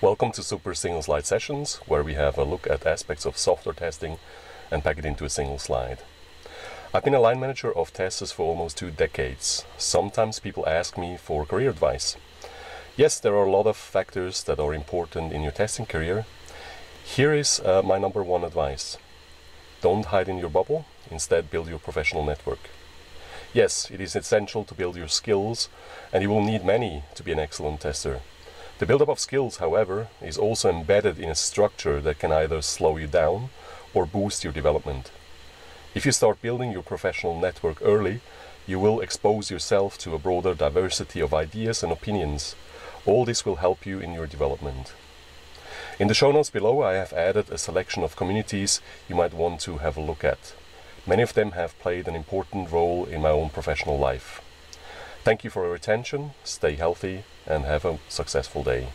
Welcome to Super Single Slide Sessions, where we have a look at aspects of software testing and pack it into a single slide. I've been a line manager of testers for almost two decades. Sometimes people ask me for career advice. Yes, there are a lot of factors that are important in your testing career. Here is uh, my number one advice. Don't hide in your bubble, instead build your professional network. Yes, it is essential to build your skills, and you will need many to be an excellent tester. The buildup of skills, however, is also embedded in a structure that can either slow you down or boost your development. If you start building your professional network early, you will expose yourself to a broader diversity of ideas and opinions. All this will help you in your development. In the show notes below, I have added a selection of communities you might want to have a look at. Many of them have played an important role in my own professional life. Thank you for your attention, stay healthy, and have a successful day.